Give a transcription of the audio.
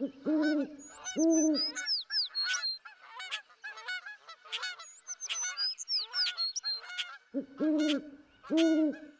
음. 음, 음.